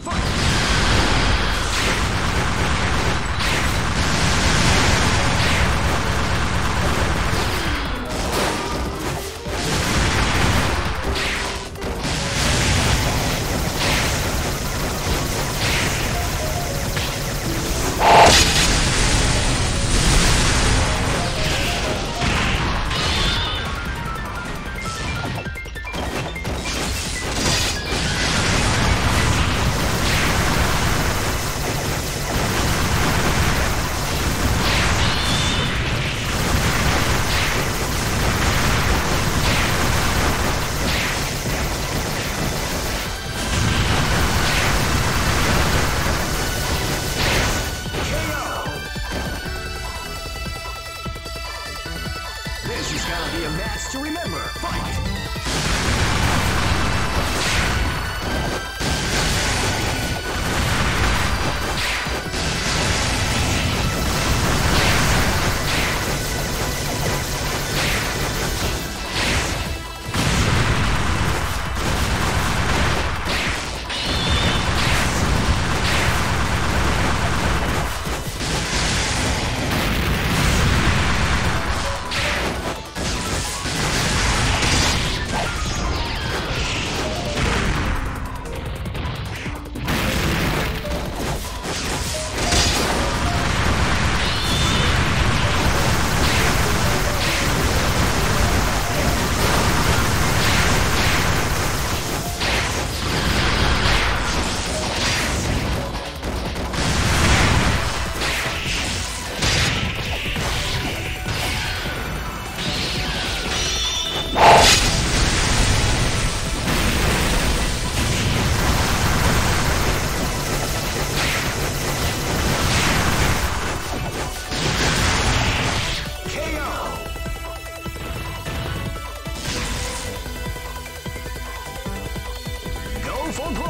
Fight! Remember. For broke!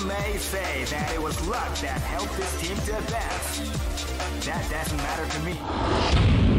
Some may say that it was luck that helped this team to advance. That doesn't matter to me.